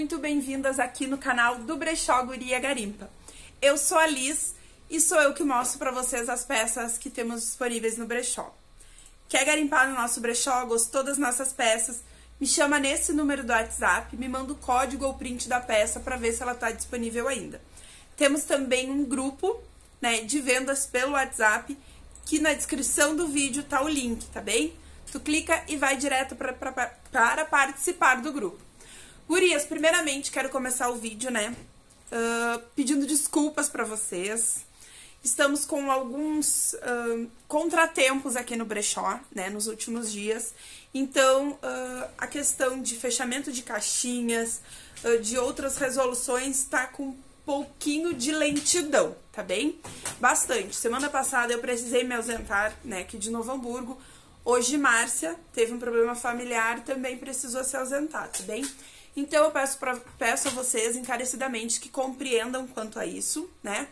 muito bem-vindas aqui no canal do Brechó Guria Garimpa. Eu sou a Liz e sou eu que mostro para vocês as peças que temos disponíveis no brechó. Quer garimpar no nosso brechó? Gostou das nossas peças? Me chama nesse número do WhatsApp, me manda o código ou print da peça para ver se ela está disponível ainda. Temos também um grupo né, de vendas pelo WhatsApp, que na descrição do vídeo tá o link, tá bem? Tu clica e vai direto pra, pra, pra, para participar do grupo. Gurias, primeiramente quero começar o vídeo, né? Uh, pedindo desculpas para vocês. Estamos com alguns uh, contratempos aqui no brechó, né? Nos últimos dias. Então, uh, a questão de fechamento de caixinhas, de outras resoluções, tá com um pouquinho de lentidão, tá bem? Bastante. Semana passada eu precisei me ausentar, né, aqui de Novo Hamburgo, Hoje, Márcia teve um problema familiar também precisou se ausentar, tá bem? Então, eu peço, pra, peço a vocês encarecidamente que compreendam quanto a isso, né?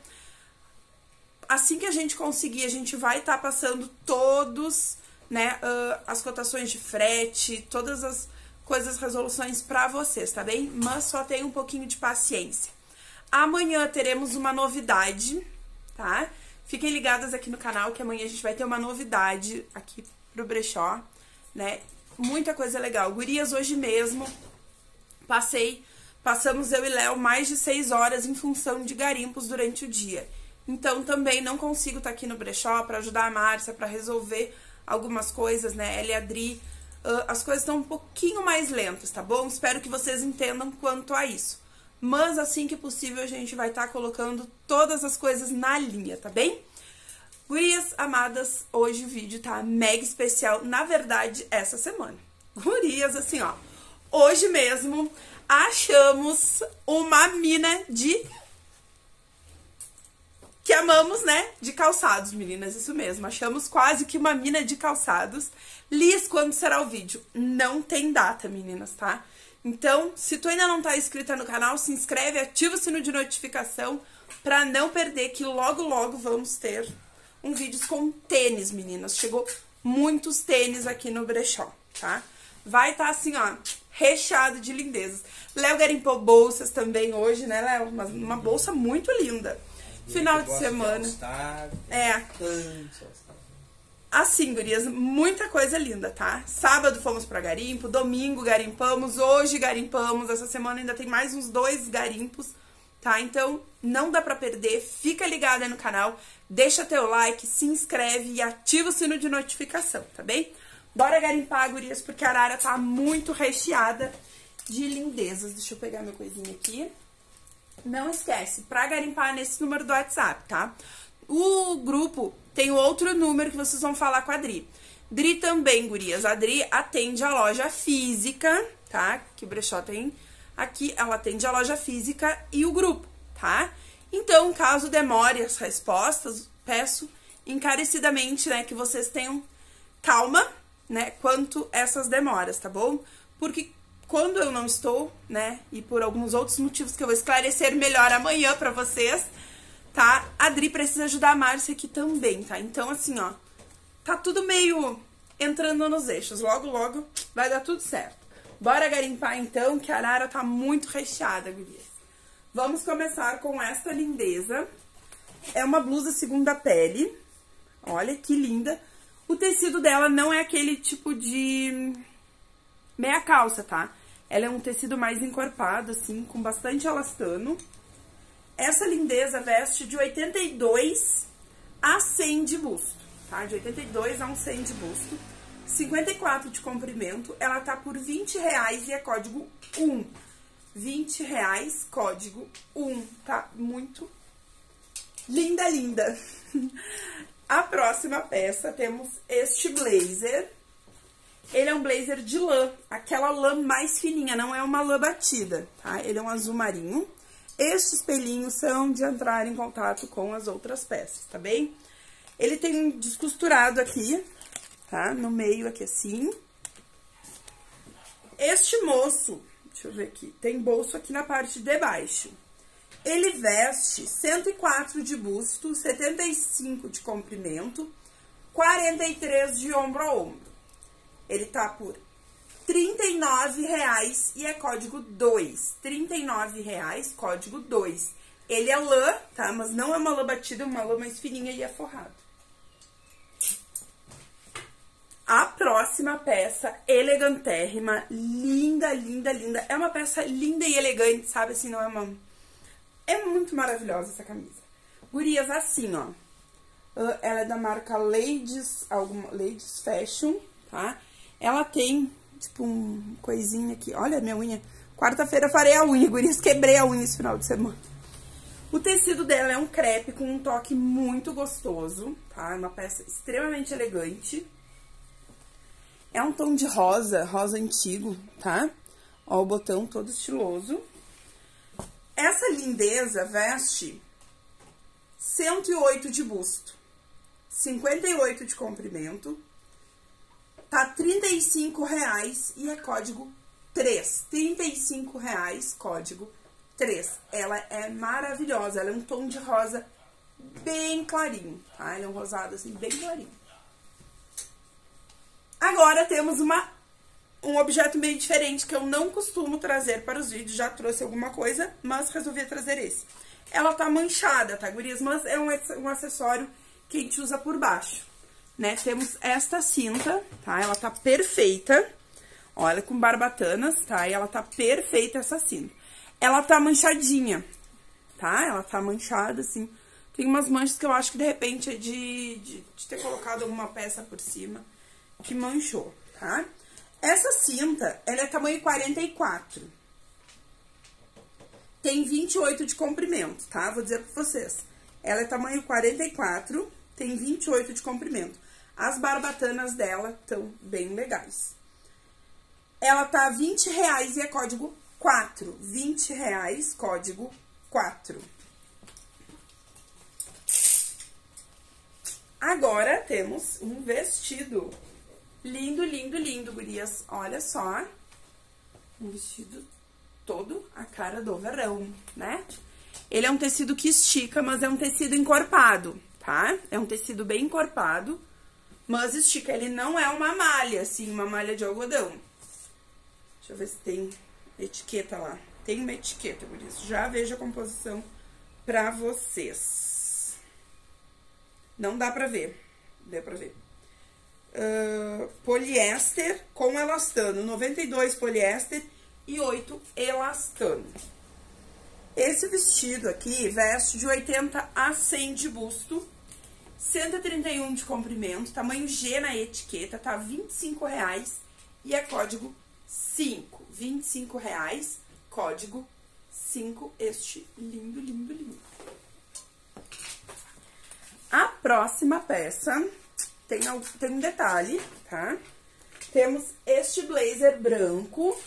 Assim que a gente conseguir, a gente vai estar tá passando todos, né, uh, as cotações de frete, todas as coisas, resoluções para vocês, tá bem? Mas só tenha um pouquinho de paciência. Amanhã teremos uma novidade, tá? Fiquem ligadas aqui no canal que amanhã a gente vai ter uma novidade aqui pro brechó, né? Muita coisa legal. Gurias, hoje mesmo, passei, passamos eu e Léo mais de seis horas em função de garimpos durante o dia. Então, também não consigo estar tá aqui no brechó para ajudar a Márcia, para resolver algumas coisas, né? Ela e a uh, as coisas estão um pouquinho mais lentas, tá bom? Espero que vocês entendam quanto a isso. Mas assim que possível, a gente vai estar tá colocando todas as coisas na linha, tá bem? Gurias amadas, hoje o vídeo tá mega especial, na verdade, essa semana. Gurias, assim, ó, hoje mesmo achamos uma mina de... Que amamos, né? De calçados, meninas, isso mesmo. Achamos quase que uma mina de calçados. Liz, quando será o vídeo? Não tem data, meninas, tá? Então, se tu ainda não tá inscrita no canal, se inscreve, ativa o sino de notificação pra não perder que logo, logo vamos ter um vídeo com tênis, meninas. Chegou muitos tênis aqui no brechó, tá? Vai estar tá assim, ó, recheado de lindezas. Léo garimpou bolsas também hoje, né, Léo? Uma, uma bolsa muito linda. Final de semana. É. Assim, gurias, muita coisa linda, tá? Sábado fomos pra garimpo, domingo garimpamos, hoje garimpamos, essa semana ainda tem mais uns dois garimpos tá? Então, não dá pra perder, fica ligado aí no canal, deixa teu like, se inscreve e ativa o sino de notificação, tá bem? Bora garimpar, gurias, porque a arara tá muito recheada de lindezas. Deixa eu pegar meu coisinha aqui. Não esquece, pra garimpar nesse número do WhatsApp, tá? O grupo tem outro número que vocês vão falar com a Dri. Dri também, gurias. A Dri atende a loja física, tá? Que o brechó tem Aqui ela atende a loja física e o grupo, tá? Então, caso demore as respostas, peço encarecidamente, né, que vocês tenham calma, né, quanto essas demoras, tá bom? Porque quando eu não estou, né, e por alguns outros motivos que eu vou esclarecer melhor amanhã pra vocês, tá? A Adri precisa ajudar a Márcia aqui também, tá? Então, assim, ó, tá tudo meio entrando nos eixos. Logo, logo vai dar tudo certo. Bora garimpar então, que a arara tá muito recheada, gurias. Vamos começar com essa lindeza. É uma blusa segunda pele. Olha que linda. O tecido dela não é aquele tipo de meia calça, tá? Ela é um tecido mais encorpado, assim, com bastante elastano. Essa lindeza veste de 82 a 100 de busto, tá? De 82 a um 100 de busto. 54 de comprimento, ela tá por 20 reais e é código 1. 20 reais, código 1, tá? Muito linda, linda. A próxima peça temos este blazer. Ele é um blazer de lã, aquela lã mais fininha, não é uma lã batida, tá? Ele é um azul marinho. Estes pelinhos são de entrar em contato com as outras peças, tá bem? Ele tem descosturado aqui, tá? No meio aqui assim. Este moço, deixa eu ver aqui, tem bolso aqui na parte de baixo. Ele veste 104 de busto, 75 de comprimento, 43 de ombro a ombro. Ele tá por R$39,00 e é código 2. R$39,00, código 2. Ele é lã, tá? Mas não é uma lã batida, é uma lã mais fininha e é forrado. A próxima peça, elegantérrima, linda, linda, linda. É uma peça linda e elegante, sabe? Assim, não é uma... É muito maravilhosa essa camisa. Gurias, assim, ó. Ah, ela é da marca Ladies, alguma, Ladies Fashion, tá? Ela tem, tipo, um coisinha aqui. Olha a minha unha. Quarta-feira farei a unha, gurias. Quebrei a unha esse final de semana. O tecido dela é um crepe com um toque muito gostoso, tá? É uma peça extremamente elegante. É um tom de rosa, rosa antigo, tá? Ó, o botão todo estiloso. Essa lindeza veste 108 de busto, 58 de comprimento, tá 35 reais e é código 3. 35 reais, código 3. Ela é maravilhosa, ela é um tom de rosa bem clarinho, tá? Ele é um rosado assim, bem clarinho. Agora temos uma, um objeto meio diferente que eu não costumo trazer para os vídeos. Já trouxe alguma coisa, mas resolvi trazer esse. Ela tá manchada, tá, gurias? Mas é um, um acessório que a gente usa por baixo, né? Temos esta cinta, tá? Ela tá perfeita. Olha, com barbatanas, tá? E ela tá perfeita essa cinta. Ela tá manchadinha, tá? Ela tá manchada, assim. Tem umas manchas que eu acho que de repente é de, de, de ter colocado alguma peça por cima que manchou, tá? Essa cinta, ela é tamanho 44. Tem 28 de comprimento, tá? Vou dizer pra vocês. Ela é tamanho 44, tem 28 de comprimento. As barbatanas dela estão bem legais. Ela tá 20 reais e é código 4. 20 reais, código 4. Agora temos um vestido Lindo, lindo, lindo, gurias. Olha só. Um vestido todo a cara do verão, né? Ele é um tecido que estica, mas é um tecido encorpado, tá? É um tecido bem encorpado, mas estica. Ele não é uma malha, assim, uma malha de algodão. Deixa eu ver se tem etiqueta lá. Tem uma etiqueta, gurias. Já vejo a composição pra vocês. Não dá pra ver. Deu pra ver poliéster com elastano, 92 poliéster e 8 elastano. Esse vestido aqui veste de 80 a 100 de busto, 131 de comprimento, tamanho G na etiqueta, tá 25 reais e é código 5, 25 reais, código 5, este lindo, lindo, lindo. A próxima peça tem, tem um detalhe, tá? Temos este blazer branco.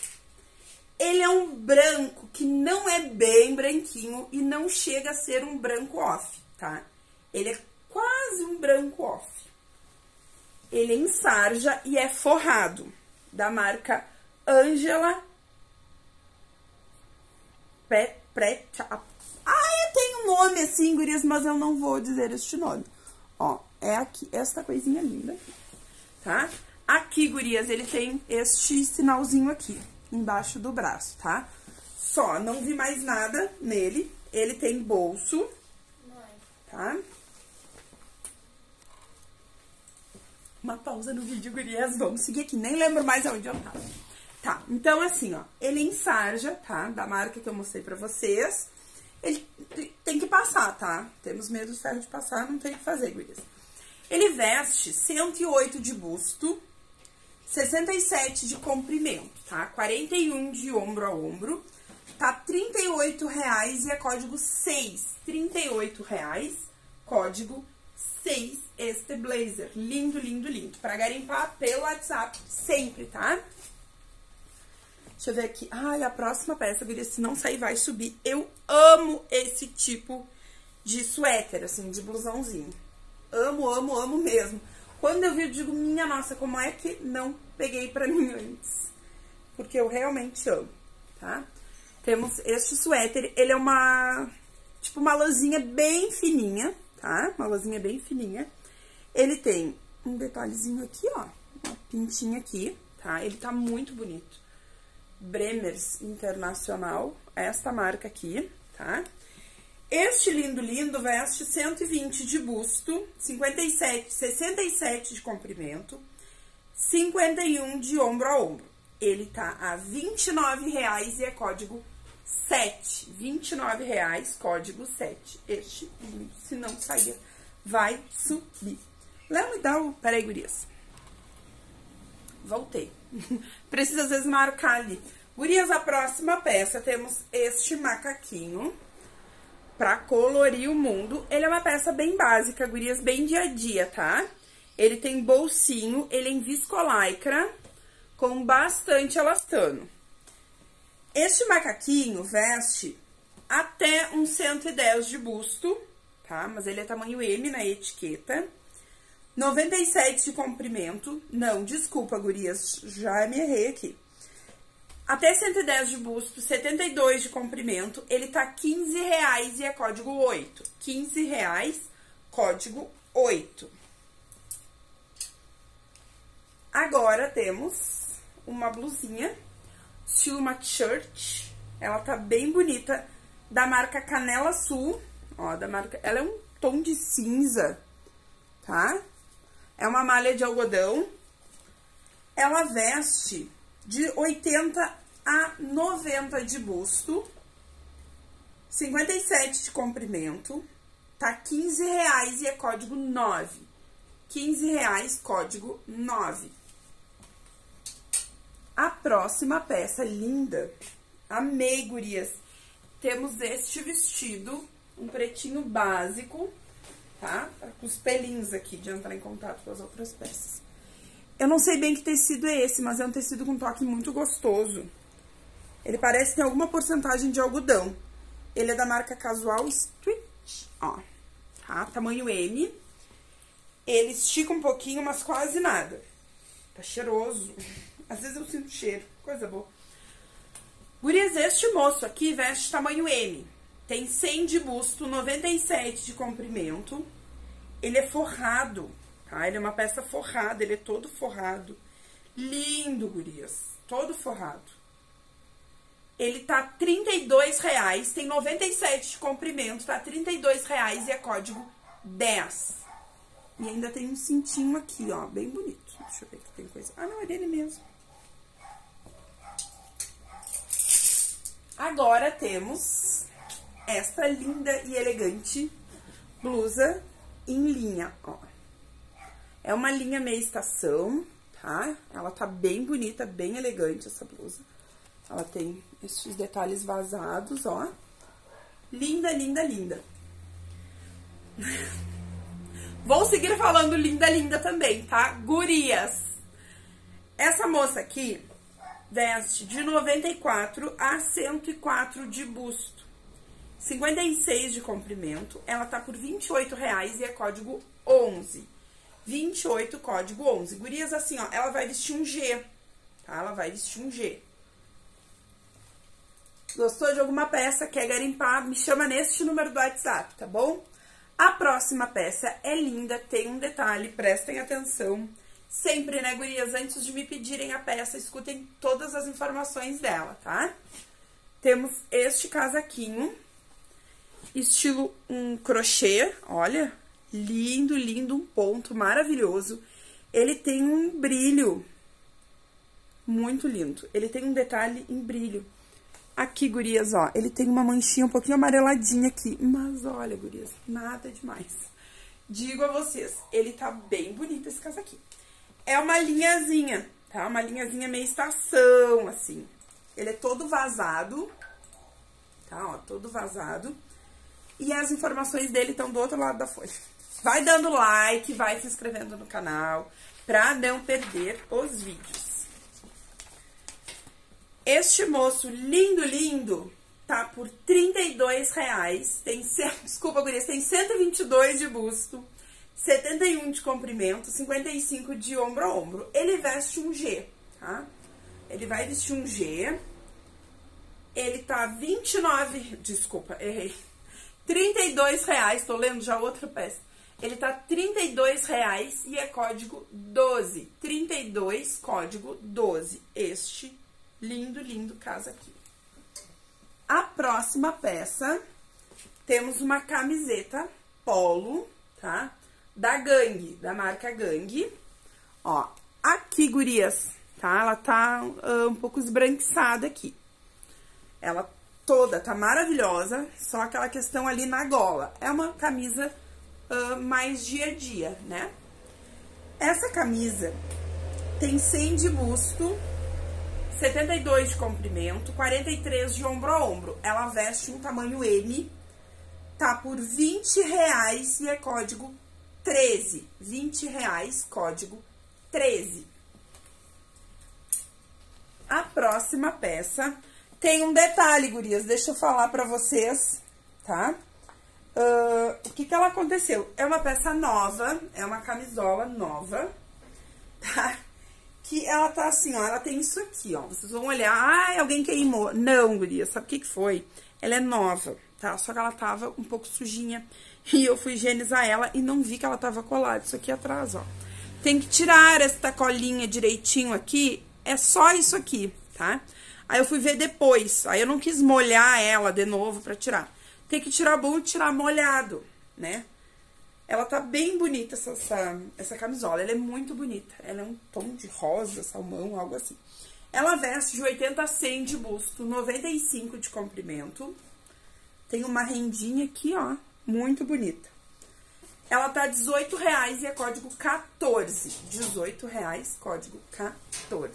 Ele é um branco que não é bem branquinho e não chega a ser um branco off, tá? Ele é quase um branco off. Ele é em sarja e é forrado, da marca Angela Pet... Ah, eu tenho um nome assim, gurias, mas eu não vou dizer este nome. Ó, é aqui, esta coisinha linda, tá? Aqui, gurias, ele tem este sinalzinho aqui, embaixo do braço, tá? Só, não vi mais nada nele. Ele tem bolso, tá? Uma pausa no vídeo, gurias. Vamos seguir aqui. Nem lembro mais aonde eu tava. Tá, então assim, ó. Ele é em sarja, tá? Da marca que eu mostrei pra vocês. Ele tem que passar, tá? Temos medo do ferro de passar, não tem o que fazer, gurias. Ele veste 108 de busto, 67 de comprimento, tá? 41 de ombro a ombro, tá R$ reais e é código 6. R$ reais, código 6 este blazer. Lindo, lindo, lindo. Pra garimpar pelo WhatsApp sempre, tá? Deixa eu ver aqui. Ai, a próxima peça, guria, se não sair, vai subir. Eu amo esse tipo de suéter, assim, de blusãozinho. Amo, amo, amo mesmo. Quando eu vi, eu digo, minha nossa, como é que não peguei pra mim antes? Porque eu realmente amo, tá? Temos este suéter, ele é uma, tipo, uma lãzinha bem fininha, tá? Uma lãzinha bem fininha. Ele tem um detalhezinho aqui, ó, uma pintinha aqui, tá? Ele tá muito bonito. Bremers Internacional, esta marca aqui, tá? Este lindo lindo veste 120 de busto, 57, 67 de comprimento, 51 de ombro a ombro. Ele tá a R$29,00 e é código 7. R$29,00, código 7. Este, se não sair, vai subir. Léo, me dá o... Peraí, gurias. Voltei. Precisa, às vezes, marcar ali. Gurias, a próxima peça, temos este macaquinho pra colorir o mundo. Ele é uma peça bem básica, gurias, bem dia a dia, tá? Ele tem bolsinho, ele é em viscolaicra, com bastante elastano. Este macaquinho veste até um 110 de busto, tá? Mas ele é tamanho M na etiqueta. 97 de comprimento. Não, desculpa, gurias, já me errei aqui. Até 110 de busto, 72 de comprimento. Ele tá 15 reais e é código 8. 15 reais, código 8. Agora temos uma blusinha, estilo uma shirt. Ela tá bem bonita, da marca Canela Sul. Ó, da marca... Ela é um tom de cinza, tá? É uma malha de algodão. Ela veste de 80 a 90 de busto. 57 de comprimento. Tá 15 reais e é código 9. 15 reais, código 9. A próxima peça linda, amei, gurias. Temos este vestido, um pretinho básico, tá? Com os pelinhos aqui, de entrar em contato com as outras peças. Eu não sei bem que tecido é esse, mas é um tecido com toque muito gostoso. Ele parece ter alguma porcentagem de algodão. Ele é da marca Casual Street, ó, tá? Tamanho M. Ele estica um pouquinho, mas quase nada. Tá cheiroso. Às vezes eu sinto cheiro, coisa boa. Gurias, este moço aqui veste tamanho M. Tem 100 de busto, 97 de comprimento. Ele é forrado, tá? Ele é uma peça forrada, ele é todo forrado. Lindo, gurias. Todo forrado. Ele tá R$ reais, tem 97 de comprimento, tá R$ reais e é código 10. E ainda tem um cintinho aqui, ó, bem bonito. Deixa eu ver que tem coisa. Ah, não, é dele mesmo. Agora temos esta linda e elegante blusa em linha, ó. É uma linha meia estação, tá? Ela tá bem bonita, bem elegante essa blusa. Ela tem esses detalhes vazados, ó. Linda, linda, linda. Vou seguir falando linda, linda também, tá? Gurias. Essa moça aqui, veste de 94 a 104 de busto. 56 de comprimento, ela tá por R$ 28,00 e é código 11. 28, código 11. Gurias, assim, ó, ela vai vestir um G, tá? Ela vai vestir um G. Gostou de alguma peça, quer garimpar, me chama neste número do WhatsApp, tá bom? A próxima peça é linda, tem um detalhe, prestem atenção. Sempre, né, gurias, antes de me pedirem a peça, escutem todas as informações dela, tá? Temos este casaquinho, estilo um crochê, olha, lindo, lindo, um ponto maravilhoso. Ele tem um brilho muito lindo. Ele tem um detalhe em brilho. Aqui, gurias, ó, ele tem uma manchinha um pouquinho amareladinha aqui. Mas olha, gurias, nada demais. Digo a vocês, ele tá bem bonito esse casaquinho é uma linhazinha, tá? Uma linhazinha meio estação, assim. Ele é todo vazado, tá? Ó, todo vazado. E as informações dele estão do outro lado da folha. Vai dando like, vai se inscrevendo no canal, pra não perder os vídeos. Este moço lindo, lindo, tá por R$ reais. Tem, desculpa, gurias, tem 122 de busto. 71 de comprimento, 55 de ombro a ombro. Ele veste um G, tá? Ele vai vestir um G. Ele tá 29, desculpa, errei. 32 reais, tô lendo já outra peça. Ele tá R$ reais e é código 12. 32, código 12. Este lindo, lindo casa aqui. A próxima peça, temos uma camiseta polo, tá? Da Gangue, da marca Gangue. Ó, aqui, gurias, tá? Ela tá uh, um pouco esbranquiçada aqui. Ela toda tá maravilhosa, só aquela questão ali na gola. É uma camisa uh, mais dia a dia, né? Essa camisa tem 100 de busto, 72 de comprimento, 43 de ombro a ombro. Ela veste um tamanho M, tá por 20 reais e é código 13. 20 reais, código 13. A próxima peça tem um detalhe, gurias, deixa eu falar pra vocês, tá? Uh, o que que ela aconteceu? É uma peça nova, é uma camisola nova, tá? Que ela tá assim, ó, ela tem isso aqui, ó. Vocês vão olhar, ai, alguém queimou. Não, gurias, sabe o que que foi? Ela é nova, tá? Só que ela tava um pouco sujinha e eu fui higienizar ela e não vi que ela tava colada isso aqui atrás, ó. Tem que tirar esta colinha direitinho aqui, é só isso aqui, tá? Aí eu fui ver depois, aí eu não quis molhar ela de novo pra tirar. Tem que tirar bom e tirar molhado, né? Ela tá bem bonita, essa, essa, essa camisola, ela é muito bonita. Ela é um tom de rosa, salmão, algo assim. Ela veste de 80 a 100 de busto, 95 de comprimento. Tem uma rendinha aqui, ó, muito bonita. Ela tá R$18,00 e é código 14. R$18,00, código 14.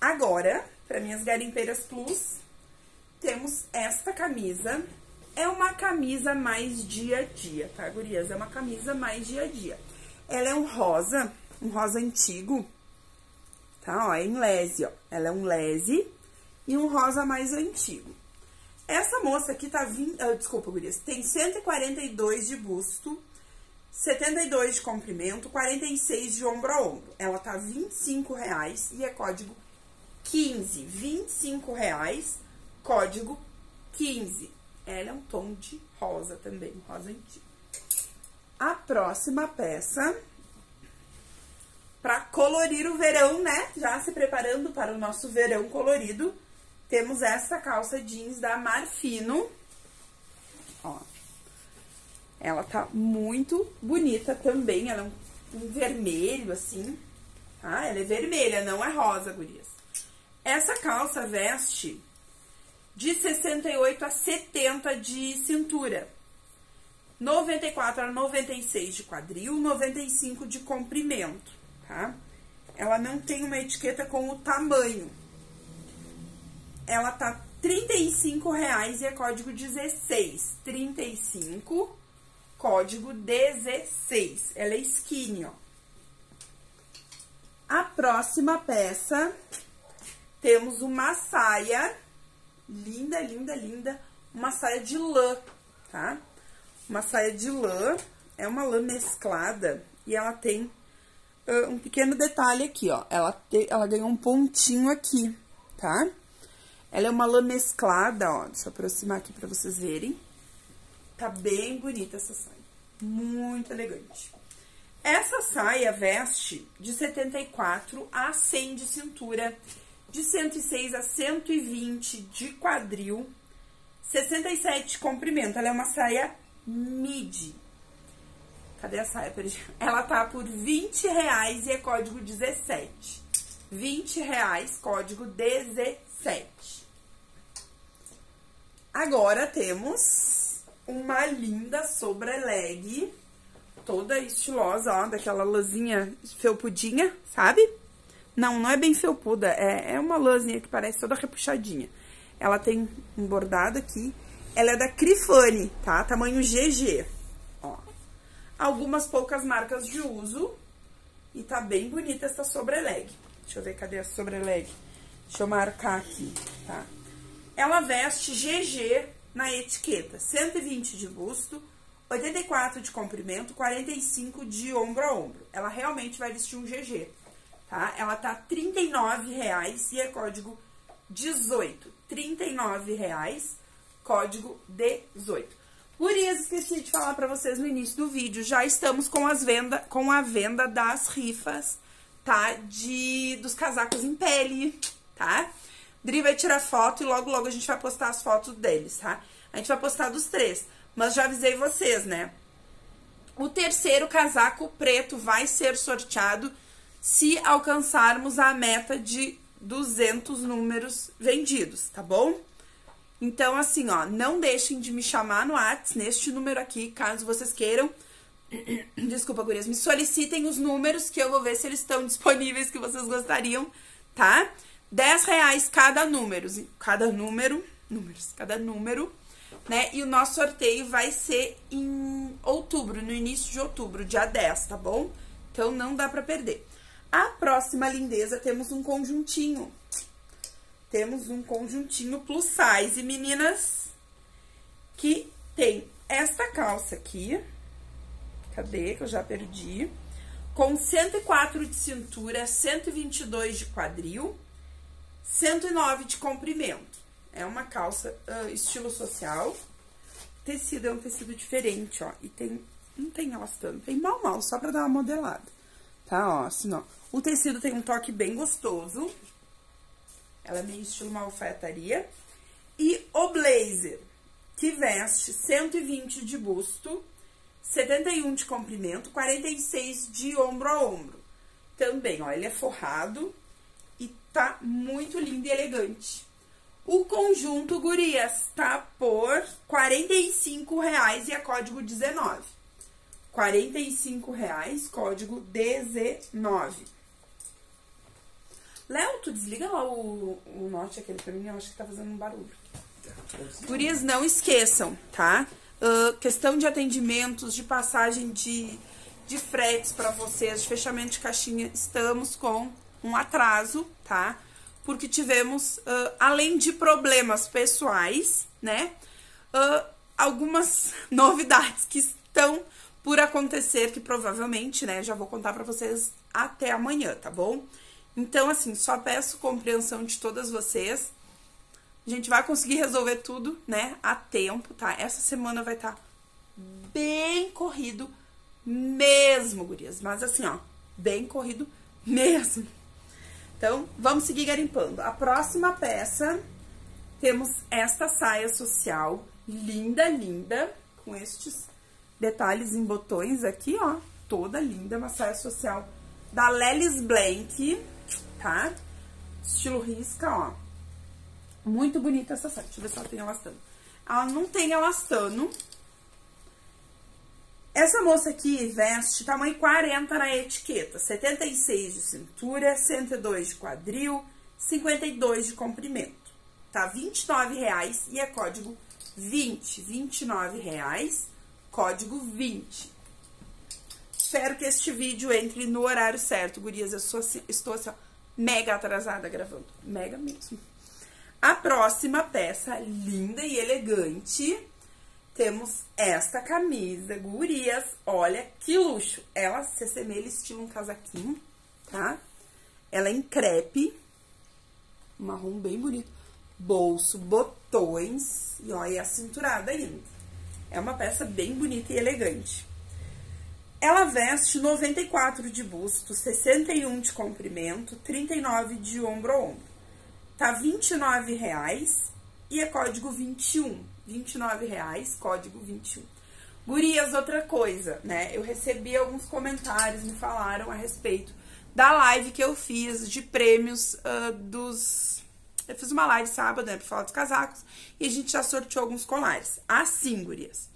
Agora, para minhas garimpeiras plus, temos esta camisa. É uma camisa mais dia a dia, tá, gurias? É uma camisa mais dia a dia. Ela é um rosa, um rosa antigo, tá? Ó, é em lese, ó. Ela é um lese e um rosa mais antigo. Essa moça aqui tá vindo... Ah, desculpa, gurias. Tem 142 de busto, 72 de comprimento, 46 de ombro a ombro. Ela tá R$ 25,00 e é código 15, 25 reais, código 15. Ela é um tom de rosa também, rosa antigo. A próxima peça, para colorir o verão, né? Já se preparando para o nosso verão colorido, temos essa calça jeans da Marfino. Ó. Ela tá muito bonita também, ela é um, um vermelho, assim. Tá? Ela é vermelha, não é rosa, gurias. Essa calça veste de 68 a 70 de cintura, 94 a 96 de quadril, 95 de comprimento, tá? Ela não tem uma etiqueta com o tamanho. Ela tá R$ reais e é código 16. 35, código 16. Ela é skinny, ó. A próxima peça temos uma saia linda, linda, linda, uma saia de lã, tá? Uma saia de lã, é uma lã mesclada e ela tem uh, um pequeno detalhe aqui, ó. Ela, te, ela ganhou um pontinho aqui, tá? Ela é uma lã mesclada, ó. Deixa eu aproximar aqui pra vocês verem. Tá bem bonita essa saia. Muito elegante. Essa saia veste de 74 a 100 de cintura de 106 a 120 de quadril, 67 de comprimento. Ela é uma saia midi. Cadê a saia? Ela tá por 20 reais e é código 17. 20 reais, código 17. Agora temos uma linda sobreleg, toda estilosa, ó, daquela lãzinha felpudinha, sabe? Não, não é bem felpuda, é, é uma lãzinha que parece toda repuxadinha. Ela tem um bordado aqui. Ela é da Crifane, tá? Tamanho GG. Ó. Algumas poucas marcas de uso. E tá bem bonita essa sobreleg. Deixa eu ver, cadê a sobreleg? Deixa eu marcar aqui, tá? Ela veste GG na etiqueta. 120 de busto, 84 de comprimento, 45 de ombro a ombro. Ela realmente vai vestir um GG tá? Ela tá R$ reais e é código 18. R$ reais, código 18. Gurias, esqueci de falar pra vocês no início do vídeo, já estamos com, as venda, com a venda das rifas, tá? De, dos casacos em pele, tá? Dri vai tirar foto e logo, logo a gente vai postar as fotos deles, tá? A gente vai postar dos três, mas já avisei vocês, né? O terceiro casaco preto vai ser sorteado se alcançarmos a meta de 200 números vendidos, tá bom? Então, assim, ó, não deixem de me chamar no WhatsApp, neste número aqui, caso vocês queiram. Desculpa, gurias, me solicitem os números que eu vou ver se eles estão disponíveis, que vocês gostariam, tá? 10 reais cada número, cada número, números, cada número, né? E o nosso sorteio vai ser em outubro, no início de outubro, dia 10, tá bom? Então, não dá pra perder. A próxima lindeza, temos um conjuntinho, temos um conjuntinho plus size, meninas, que tem esta calça aqui, cadê? Que eu já perdi, com 104 de cintura, 122 de quadril, 109 de comprimento. É uma calça uh, estilo social. O tecido é um tecido diferente, ó, e tem, não tem elastano, tem mal mal, só pra dar uma modelada, tá, ó, assim, ó. O tecido tem um toque bem gostoso, ela é meio estilo uma alfaiataria. E o blazer, que veste 120 de busto, 71 de comprimento, 46 de ombro a ombro. Também, ó, ele é forrado e tá muito lindo e elegante. O conjunto, gurias, tá por R$ reais e é código 19. R$ reais, código 19. Léo, tu desliga lá o, o note aquele pra mim, eu acho que tá fazendo um barulho. Gurias, não esqueçam, tá? Uh, questão de atendimentos, de passagem de, de fretes para vocês, de fechamento de caixinha, estamos com um atraso, tá? Porque tivemos, uh, além de problemas pessoais, né? Uh, algumas novidades que estão por acontecer, que provavelmente, né, já vou contar para vocês até amanhã, tá bom? Então, assim, só peço compreensão de todas vocês. A gente vai conseguir resolver tudo, né, a tempo, tá? Essa semana vai estar tá bem corrido mesmo, gurias. Mas assim, ó, bem corrido mesmo. Então, vamos seguir garimpando. A próxima peça, temos esta saia social, linda, linda, com estes detalhes em botões aqui, ó. Toda linda, uma saia social da Lelis Blank tá? Estilo risca, ó. Muito bonita essa saia. Deixa eu ver se ela tem elastano. Ela não tem elastano. Essa moça aqui veste tamanho 40 na etiqueta. 76 de cintura, 102 de quadril, 52 de comprimento. Tá? R$29,00 e é código 20. R$29,00, código 20. Espero que este vídeo entre no horário certo, gurias. Eu sou assim, estou assim, ó, mega atrasada gravando. Mega mesmo. A próxima peça, linda e elegante, temos esta camisa, gurias. Olha que luxo. Ela se assemelha estilo um casaquinho, tá? Ela é em crepe, marrom bem bonito. Bolso, botões e olha, a cinturada ainda. É uma peça bem bonita e elegante. Ela veste 94 de busto, 61 de comprimento, 39 de ombro a ombro. Tá R$ reais e é código 21. R$ reais, código 21. Gurias, outra coisa, né? Eu recebi alguns comentários, me falaram a respeito da live que eu fiz de prêmios uh, dos. Eu fiz uma live sábado, né, pra falar dos casacos, e a gente já sorteou alguns colares. Assim, gurias.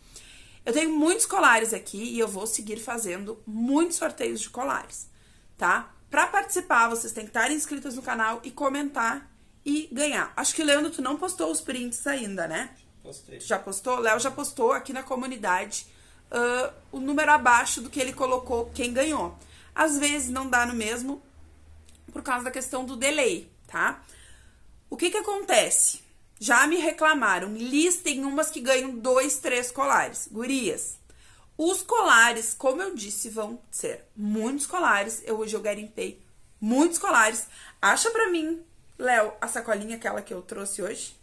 Eu tenho muitos colares aqui e eu vou seguir fazendo muitos sorteios de colares, tá? Para participar, vocês têm que estar inscritos no canal e comentar e ganhar. Acho que, Leandro, tu não postou os prints ainda, né? Postei. Tu já postou? Léo já postou aqui na comunidade uh, o número abaixo do que ele colocou quem ganhou. Às vezes não dá no mesmo por causa da questão do delay, tá? O que que acontece? Já me reclamaram, listem umas que ganham dois, três colares. Gurias, os colares, como eu disse, vão ser muitos colares. Eu hoje eu garimpei muitos colares. Acha pra mim, Léo, a sacolinha aquela que eu trouxe hoje?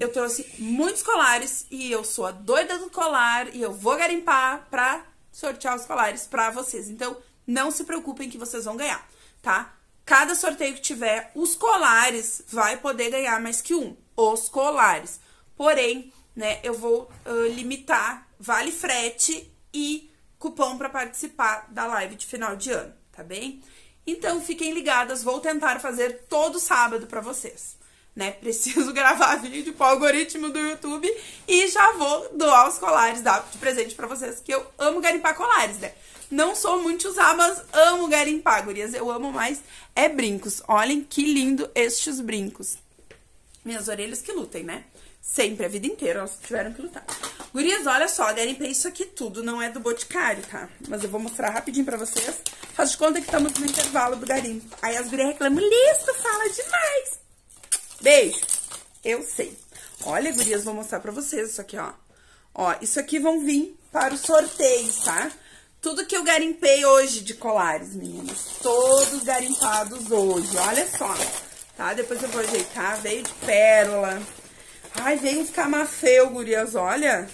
eu trouxe muitos colares e eu sou a doida do colar e eu vou garimpar pra sortear os colares pra vocês. Então, não se preocupem que vocês vão ganhar, tá? Cada sorteio que tiver, os colares vai poder ganhar mais que um. Os colares. Porém, né, eu vou uh, limitar vale frete e cupom para participar da live de final de ano, tá bem? Então, fiquem ligadas, vou tentar fazer todo sábado para vocês né? Preciso gravar vídeo pro algoritmo do YouTube e já vou doar os colares, dar de presente para vocês, que eu amo garimpar colares, né? Não sou muito usar, mas amo garimpar, gurias. Eu amo mais é brincos. Olhem que lindo estes brincos. Minhas orelhas que lutem, né? Sempre, a vida inteira, elas tiveram que lutar. Gurias, olha só, garimpei isso aqui tudo, não é do Boticário, tá? Mas eu vou mostrar rapidinho pra vocês. Faz de conta que estamos no intervalo do garimpo. Aí as gurias reclamam, listo, fala demais. Beijo. Eu sei. Olha, gurias, vou mostrar pra vocês isso aqui, ó. Ó, isso aqui vão vir para os sorteios, tá? Tudo que eu garimpei hoje de colares, meninas. Todos garimpados hoje, olha só. Tá? Depois eu vou ajeitar. Veio de pérola. Ai, veio uns camafeu, gurias, olha.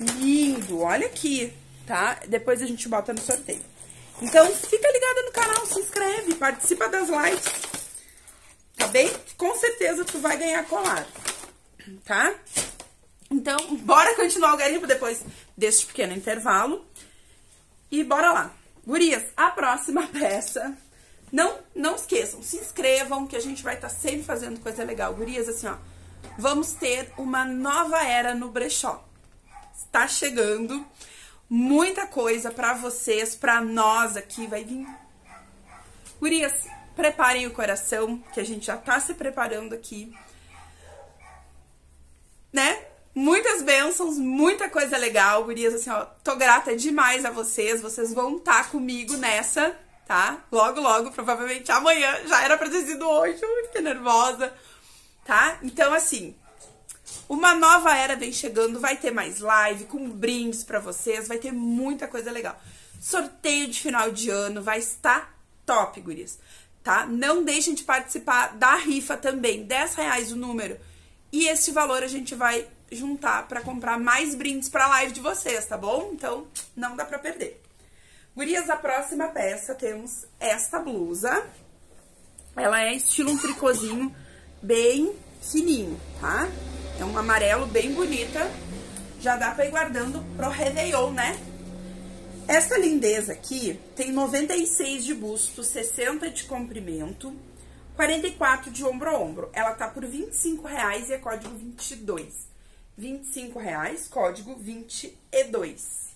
Lindo, olha aqui, tá? Depois a gente bota no sorteio. Então, fica ligada no canal, se inscreve, participa das lives tá bem? Com certeza tu vai ganhar colar, tá? Então, bora continuar o garimpo depois deste pequeno intervalo. E bora lá. Gurias, a próxima peça. Não, não esqueçam, se inscrevam que a gente vai estar tá sempre fazendo coisa legal. Gurias, assim, ó, vamos ter uma nova era no brechó. Está chegando muita coisa para vocês, para nós aqui, vai vir. Gurias, Preparem o coração, que a gente já tá se preparando aqui. Né? Muitas bênçãos, muita coisa legal, gurias, assim, ó, tô grata demais a vocês, vocês vão estar tá comigo nessa, tá? Logo, logo, provavelmente amanhã, já era pra ter sido hoje, eu fiquei nervosa, tá? Então, assim, uma nova era vem chegando, vai ter mais live, com brindes para vocês, vai ter muita coisa legal. Sorteio de final de ano vai estar top, gurias tá? Não deixem de participar da rifa também, 10 reais o número. E esse valor a gente vai juntar para comprar mais brindes para live de vocês, tá bom? Então, não dá para perder. Gurias, a próxima peça temos esta blusa. Ela é estilo um tricôzinho bem fininho, tá? É um amarelo bem bonita. Já dá pra ir guardando pro Réveillon, né? Essa lindeza aqui tem 96 de busto, 60 de comprimento, 44 de ombro a ombro. Ela tá por 25 reais e é código 22. 25 reais, código 22.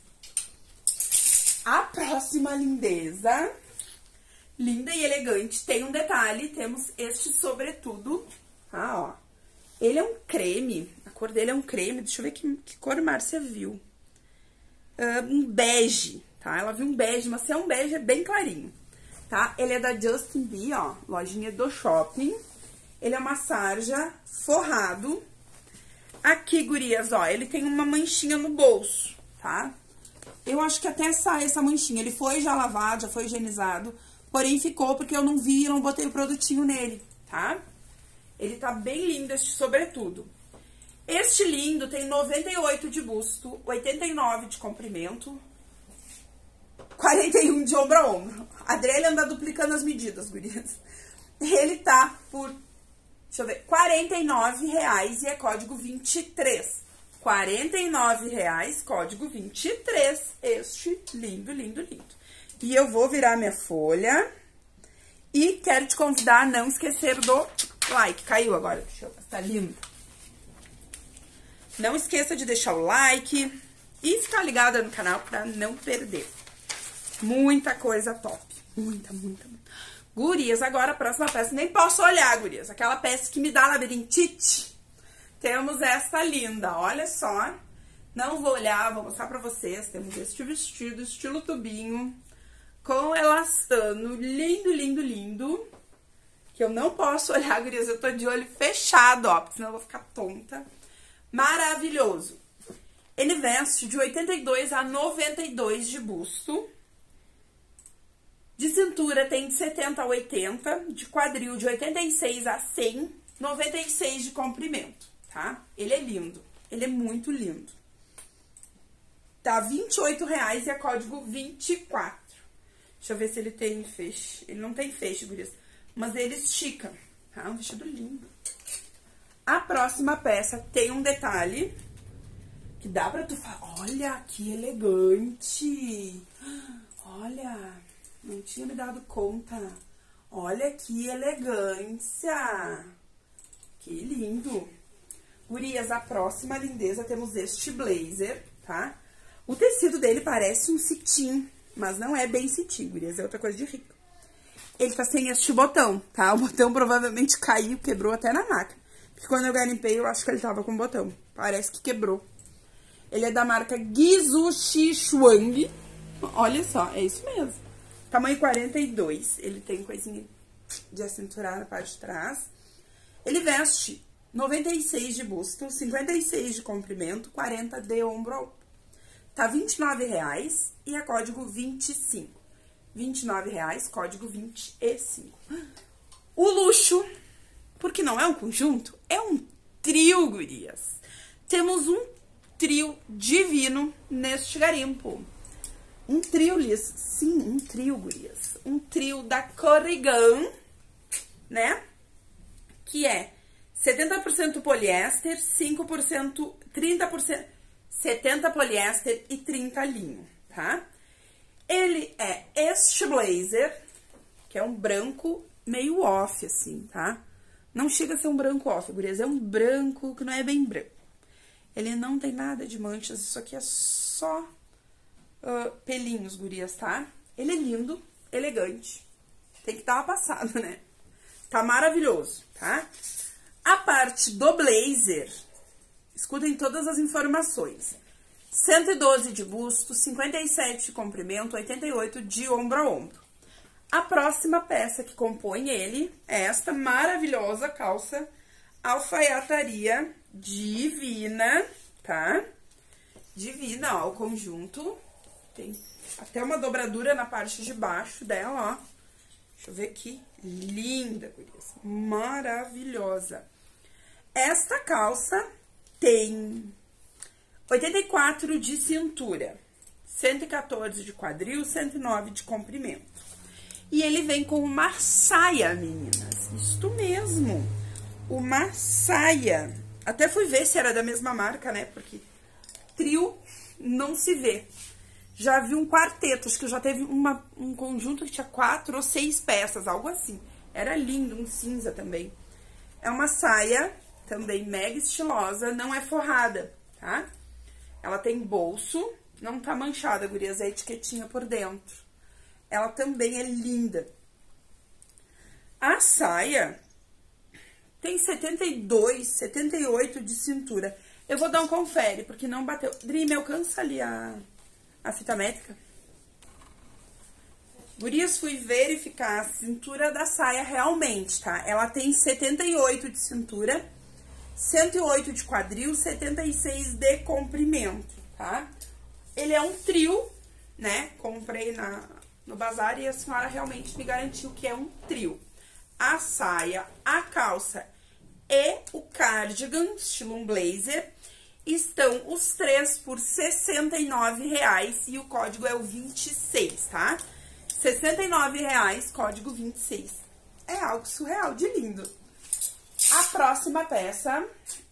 A próxima lindeza, linda e elegante, tem um detalhe, temos este sobretudo, ah, ó. Ele é um creme, a cor dele é um creme, deixa eu ver que, que cor Márcia viu uh, um bege, tá? Ela viu um bege, mas se é um bege, é bem clarinho, tá? Ele é da Justin Bee, ó, lojinha do shopping. Ele é uma sarja forrado. Aqui, gurias, ó, ele tem uma manchinha no bolso, tá? Eu acho que até sai essa manchinha. Ele foi já lavado, já foi higienizado, porém ficou porque eu não vi e não botei o produtinho nele, tá? Ele tá bem lindo este sobretudo. Este lindo tem 98 de busto, 89 de comprimento, 41 de ombro a ombro. A Adriele anda duplicando as medidas, gurias. Ele tá por, deixa eu ver, 49 reais e é código 23. 49 reais, código 23. Este lindo, lindo, lindo. E eu vou virar minha folha. E quero te convidar a não esquecer do like. Caiu agora, deixa eu ver, tá lindo. Não esqueça de deixar o like e ficar ligada no canal pra não perder. Muita coisa top. Muita, muita, muita. Gurias, agora a próxima peça. Nem posso olhar, gurias. Aquela peça que me dá labirintite. Temos esta linda, olha só. Não vou olhar, vou mostrar pra vocês. Temos este vestido, estilo tubinho, com elastano. Lindo, lindo, lindo. Que eu não posso olhar, gurias. Eu tô de olho fechado, ó. Senão eu vou ficar tonta maravilhoso. Ele veste de 82 a 92 de busto. De cintura tem de 70 a 80, de quadril de 86 a 100, 96 de comprimento, tá? Ele é lindo. Ele é muito lindo. Tá 28,00 reais e é código 24. Deixa eu ver se ele tem feixe. Ele não tem feixe, gurias. Mas ele estica, tá? Um vestido lindo. A próxima peça tem um detalhe que dá pra tu falar. Olha, que elegante. Olha, não tinha me dado conta. Olha que elegância. Que lindo. Gurias, a próxima lindeza temos este blazer, tá? O tecido dele parece um cetim, mas não é bem cetim, gurias, é outra coisa de rico. Ele tá sem este botão, tá? O botão provavelmente caiu, quebrou até na máquina. Porque quando eu garimpei, eu acho que ele tava com botão. Parece que quebrou. Ele é da marca Gizushi Shuang. Olha só, é isso mesmo. Tamanho 42. Ele tem coisinha de acinturar na parte de trás. Ele veste 96 de busto, 56 de comprimento, 40 de ombro. Tá 29,00 reais e é código 25. 29,00 reais, código 25. O luxo, porque não é um conjunto, é um trio, gurias. Temos um trio divino neste garimpo. Um trio, Liz. Sim, um trio, gurias. Um trio da Corrigan, né? Que é 70% poliéster, 5%, 30%, 70 poliéster e 30 linho, tá? Ele é este blazer, que é um branco meio off, assim, tá? Não chega a ser um branco off, gurias, é um branco que não é bem branco. Ele não tem nada de manchas, isso aqui é só uh, pelinhos, gurias, tá? Ele é lindo, elegante. Tem que dar uma passada, né? Tá maravilhoso, tá? A parte do blazer, escutem todas as informações. 112 de busto, 57 de comprimento, 88 de ombro a ombro. A próxima peça que compõe ele é esta maravilhosa calça alfaiataria divina, tá? Divina, ó, o conjunto. Tem até uma dobradura na parte de baixo dela, ó. Deixa eu ver aqui. Linda, gurias. Maravilhosa. Esta calça tem 84 de cintura, 114 de quadril, 109 de comprimento. E ele vem com uma saia, meninas. Isto mesmo. Uma saia. Até fui ver se era da mesma marca, né? Porque trio não se vê. Já vi um quarteto, acho que já teve uma, um conjunto que tinha quatro ou seis peças, algo assim. Era lindo, um cinza também. É uma saia também mega estilosa, não é forrada, tá? Ela tem bolso, não tá manchada, gurias, é etiquetinha por dentro. Ela também é linda. A saia tem 72, 78 de cintura. Eu vou dar um confere, porque não bateu. Me alcança ali a, a fita métrica? Gurias, fui verificar a cintura da saia realmente, tá? Ela tem 78 de cintura 108 de quadril, 76 de comprimento, tá? Ele é um trio, né? Comprei na, no bazar e a senhora realmente me garantiu que é um trio. A saia, a calça e o cardigan, estilo um blazer, estão os três por R$ 69,00 e o código é o 26, tá? R$ 69,00, código 26. É algo surreal de lindo. A próxima peça,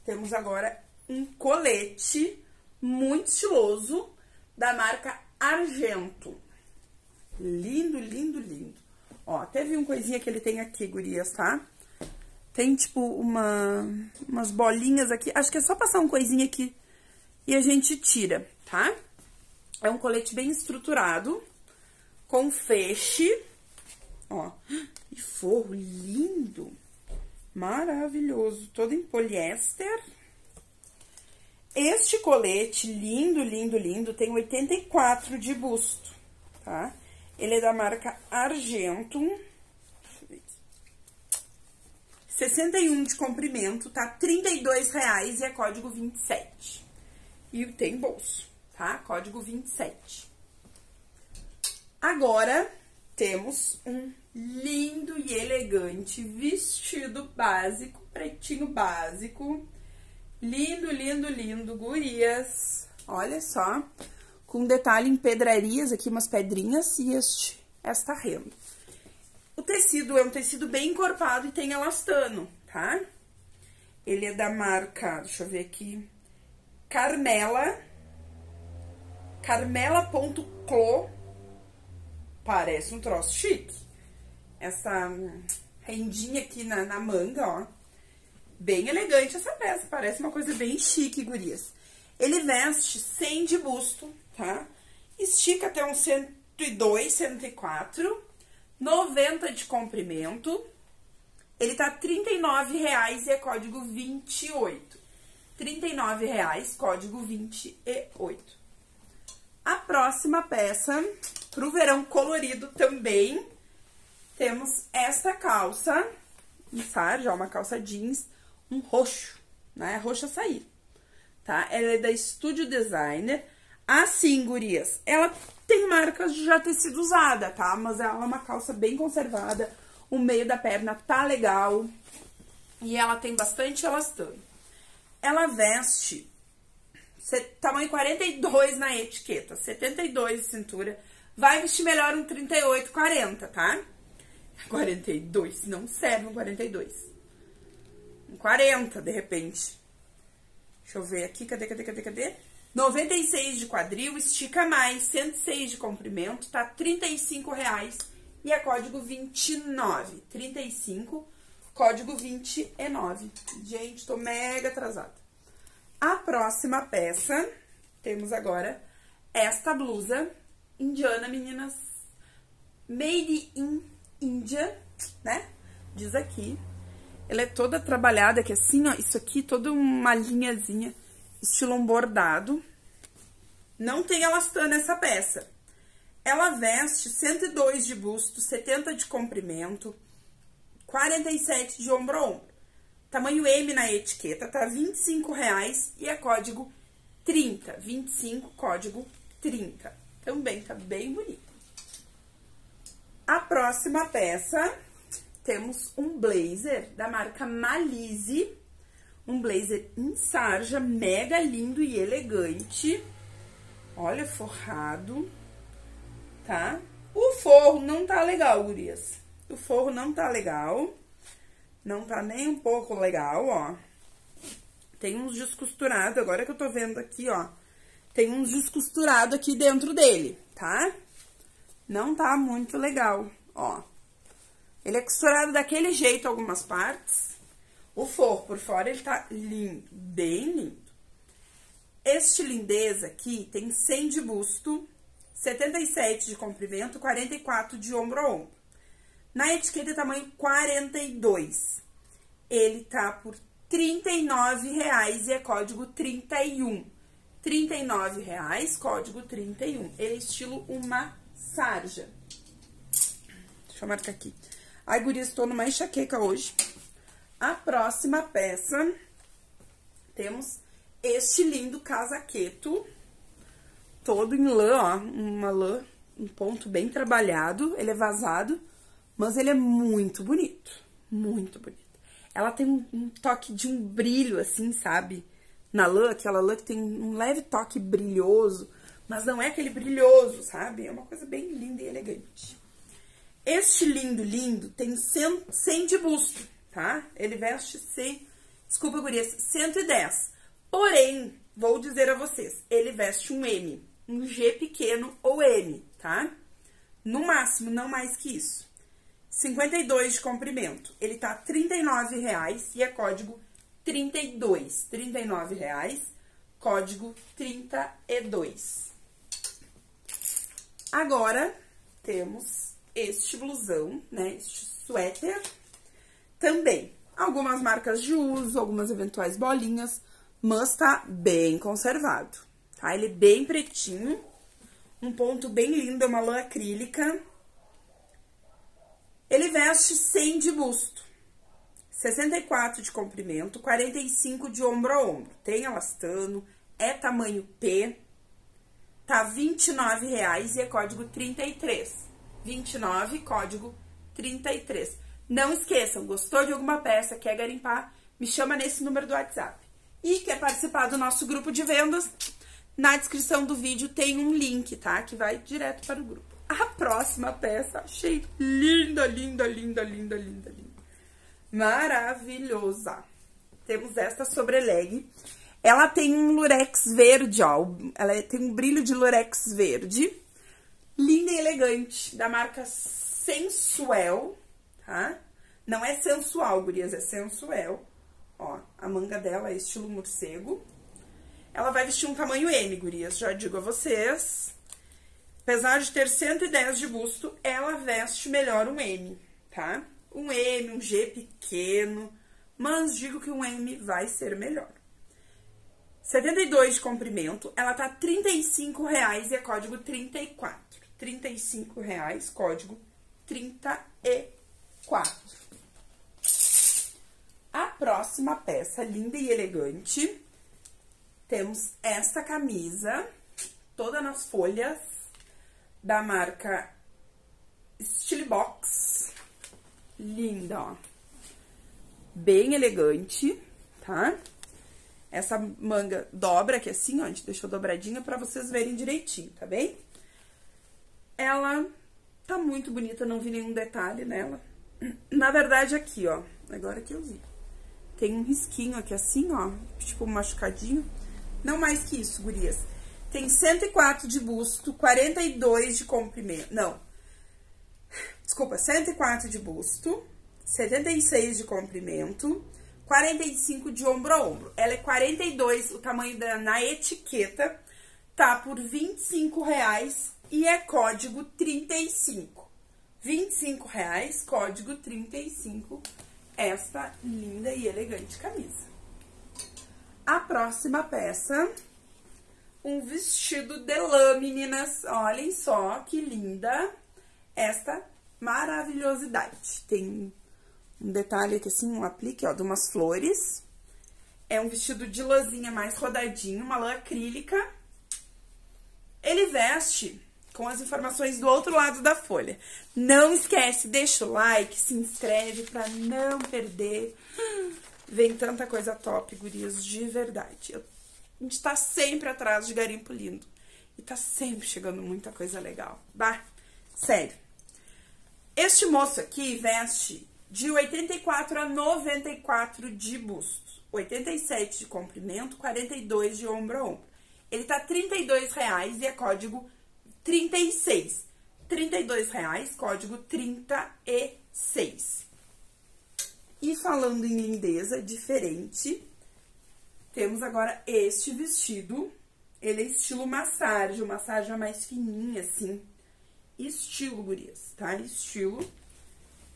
temos agora um colete muito estiloso da marca Argento. Lindo, lindo, lindo. Ó, até vi uma coisinha que ele tem aqui, gurias, tá? Tem, tipo, uma, umas bolinhas aqui. Acho que é só passar uma coisinha aqui e a gente tira, tá? É um colete bem estruturado, com feixe, ó, e forro lindo. Maravilhoso, todo em poliéster. Este colete, lindo, lindo, lindo, tem 84 de busto, tá? Ele é da marca Argento. 61 de comprimento, tá? R$ reais e é código 27. E tem bolso, tá? Código 27. Agora, temos um lindo e elegante vestido básico, pretinho básico, Lindo, lindo, lindo, gurias. Olha só, com detalhe em pedrarias aqui, umas pedrinhas e este, esta renda. O tecido é um tecido bem encorpado e tem elastano, tá? Ele é da marca, deixa eu ver aqui, Carmela, carmela.clo, parece um troço chique. Essa rendinha aqui na, na manga, ó, bem elegante essa peça, parece uma coisa bem chique, gurias. Ele veste sem de busto, tá? Estica até uns 102, 104, 90 de comprimento. Ele tá R$ reais e é código 28. R$ reais, código 28. A próxima peça, pro verão colorido também, temos esta calça, em sarja, uma calça jeans, um roxo, né? Roxo açaí, tá? Ela é da Studio Designer. Assim, gurias, ela tem marcas de já ter sido usada, tá? Mas ela é uma calça bem conservada, o meio da perna tá legal e ela tem bastante elastano. Ela veste tamanho 42 na etiqueta, 72 de cintura. Vai vestir melhor um 38, 40, tá? 42, não serve um 42. Um 40, de repente. Deixa eu ver aqui, cadê, cadê, cadê, cadê? 96 de quadril, estica mais, 106 de comprimento, tá 35 reais e é código 29. 35, código 29. Gente, tô mega atrasada. A próxima peça, temos agora esta blusa indiana, meninas. Made in India, né? Diz aqui. Ela é toda trabalhada aqui assim, ó. Isso aqui, toda uma linhazinha, estilo bordado. Não tem elastano essa peça. Ela veste 102 de busto, 70 de comprimento, 47 de ombro a ombro. Tamanho M na etiqueta, tá R$ reais e é código 30. 25, código 30. Também tá bem bonito. A próxima peça, temos um blazer da marca Malise. Um blazer em sarja, mega lindo e elegante. Olha, forrado tá? O forro não tá legal, gurias. O forro não tá legal. Não tá nem um pouco legal, ó. Tem uns descosturados, agora que eu tô vendo aqui, ó. Tem uns descosturados aqui dentro dele, tá? Não tá muito legal, ó. Ele é costurado daquele jeito algumas partes. O forro por fora, ele tá lindo, bem lindo. Este lindeza aqui tem 100 de busto, 77 de comprimento, 44 de ombro a ombro. Na etiqueta, tamanho 42. Ele tá por R$ reais e é código 31. R$ reais, código 31. Ele é estilo uma sarja. Deixa eu marcar aqui. Ai, gurias, estou numa enxaqueca hoje. A próxima peça, temos este lindo casaqueto todo em lã, ó, uma lã, um ponto bem trabalhado, ele é vazado, mas ele é muito bonito, muito bonito. Ela tem um, toque de um brilho, assim, sabe? Na lã, aquela lã que tem um leve toque brilhoso, mas não é aquele brilhoso, sabe? É uma coisa bem linda e elegante. Este lindo, lindo, tem 100, 100 de busto, tá? Ele veste 100, desculpa, gurias, 110. Porém, vou dizer a vocês, ele veste um M um G pequeno ou M, tá? No máximo, não mais que isso. 52 de comprimento. Ele tá R$ reais e é código 32. R$ reais, código 32. Agora, temos este blusão, né? Este suéter. Também, algumas marcas de uso, algumas eventuais bolinhas, mas tá bem conservado tá? Ele é bem pretinho, um ponto bem lindo, é uma lã acrílica. Ele veste 100 de busto, 64 de comprimento, 45 de ombro a ombro. Tem elastano, é tamanho P, tá R$ reais e é código 33. 29, código 33. Não esqueçam, gostou de alguma peça, quer garimpar, me chama nesse número do WhatsApp. e quer participar do nosso grupo de vendas, na descrição do vídeo tem um link, tá? Que vai direto para o grupo. A próxima peça, achei linda, linda, linda, linda, linda, linda. Maravilhosa. Temos esta sobreleg. Ela tem um lurex verde, ó. Ela tem um brilho de lurex verde. Linda e elegante, da marca Sensuel, tá? Não é sensual, gurias, é sensuel. Ó, a manga dela é estilo morcego. Ela vai vestir um tamanho M, gurias, já digo a vocês. Apesar de ter 110 de busto, ela veste melhor um M, tá? Um M, um G pequeno, mas digo que um M vai ser melhor. 72 de comprimento, ela tá R$ reais e é código 34. R$ reais, código 34. A próxima peça, linda e elegante, temos esta camisa, toda nas folhas, da marca Box, Linda, ó. Bem elegante, tá? Essa manga dobra aqui assim, ó, a gente deixou dobradinha pra vocês verem direitinho, tá bem? Ela tá muito bonita, não vi nenhum detalhe nela. Na verdade, aqui, ó, agora que eu vi. Tem um risquinho aqui assim, ó, tipo machucadinho. Não mais que isso, gurias. Tem 104 de busto, 42 de comprimento. Não. Desculpa, 104 de busto, 76 de comprimento, 45 de ombro a ombro. Ela é 42, o tamanho da, na etiqueta tá por 25 reais e é código 35. 25 reais, código 35, esta linda e elegante camisa. A próxima peça, um vestido de lã, meninas. Olhem só que linda esta maravilhosidade. Tem um detalhe aqui assim, um aplique, ó, de umas flores. É um vestido de lãzinha mais rodadinho, uma lã acrílica. Ele veste com as informações do outro lado da folha. Não esquece, deixa o like, se inscreve para não perder Vem tanta coisa top, gurias, de verdade. A gente tá sempre atrás de garimpo lindo. E tá sempre chegando muita coisa legal. Bah, sério. Este moço aqui veste de 84 a 94 de busto. 87 de comprimento, 42 de ombro a ombro. Ele tá R$ reais e é código 36. R$ reais, código 36. E falando em lindeza diferente, temos agora este vestido. Ele é estilo massagem, massagem mais fininha, assim. Estilo, gurias, tá? Estilo.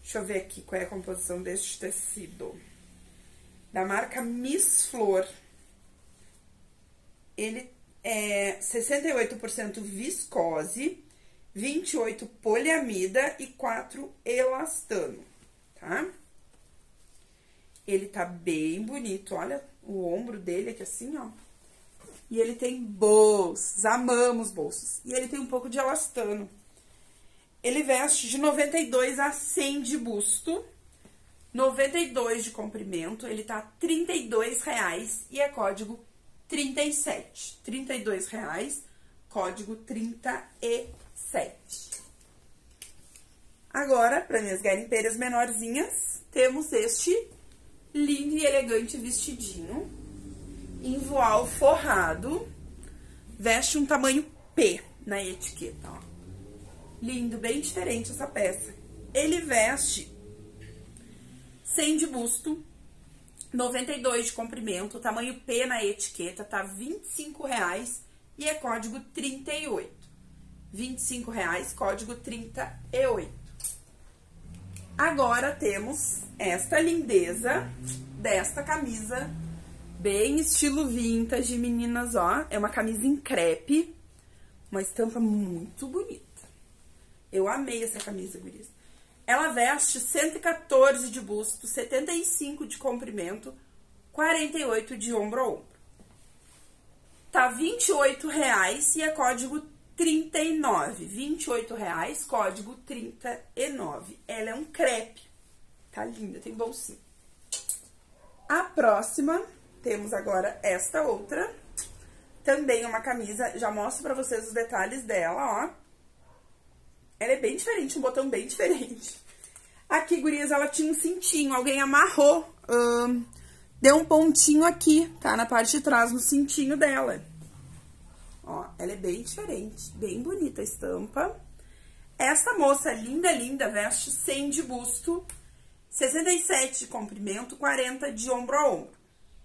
Deixa eu ver aqui qual é a composição deste tecido. Da marca Miss Flor. Ele é 68% viscose, 28% poliamida e 4% elastano, tá? Ele tá bem bonito, olha o ombro dele aqui assim, ó. E ele tem bolsos, amamos bolsos. E ele tem um pouco de elastano. Ele veste de 92 a 100 de busto, 92 de comprimento, ele tá R$ reais e é código 37. R$ reais, código 37. Agora, para minhas garimpeiras menorzinhas, temos este lindo e elegante vestidinho, em voal forrado, veste um tamanho P na etiqueta, ó. Lindo, bem diferente essa peça. Ele veste 100 de busto, 92 de comprimento, tamanho P na etiqueta, tá R$ reais e é código 38. R$ reais, código 38. Agora temos esta lindeza desta camisa, bem estilo vintage, meninas, ó. É uma camisa em crepe, uma estampa muito bonita. Eu amei essa camisa, gurias. Ela veste 114 de busto, 75 de comprimento, 48 de ombro a ombro. Tá 28 reais e é código 39, 28 reais, código 39. Ela é um crepe, tá linda, tem bolsinha. A próxima temos agora esta outra. Também uma camisa, já mostro pra vocês os detalhes dela, ó. Ela é bem diferente, um botão bem diferente. Aqui, gurias, ela tinha um cintinho, alguém amarrou, deu um pontinho aqui, tá? Na parte de trás, no cintinho dela. Ó, ela é bem diferente, bem bonita a estampa. Essa moça linda, linda, veste 100 de busto, 67 de comprimento, 40 de ombro a ombro.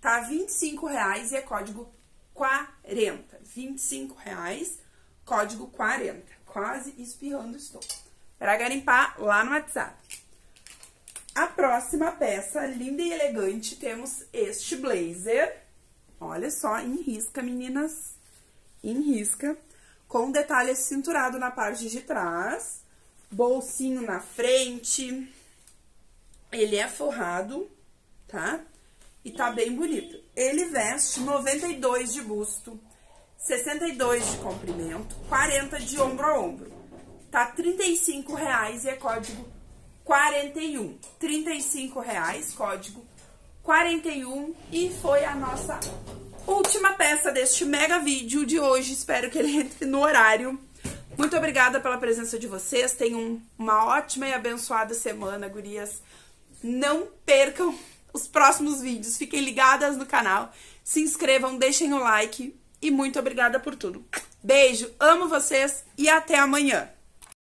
Tá 25 reais e é código 40. 25 reais, código 40. Quase espirrando estou. Para garimpar lá no WhatsApp. A próxima peça, linda e elegante, temos este blazer. Olha só, em risca, meninas. Em risca. Com detalhe cinturado na parte de trás. Bolsinho na frente. Ele é forrado, tá? E tá bem bonito. Ele veste 92 de busto, 62 de comprimento, 40 de ombro a ombro. Tá 35 reais e é código 41. 35 reais, código 41. E foi a nossa última peça deste mega vídeo de hoje. Espero que ele entre no horário. Muito obrigada pela presença de vocês. Tenham uma ótima e abençoada semana, gurias. Não percam os próximos vídeos. Fiquem ligadas no canal, se inscrevam, deixem o like e muito obrigada por tudo. Beijo, amo vocês e até amanhã.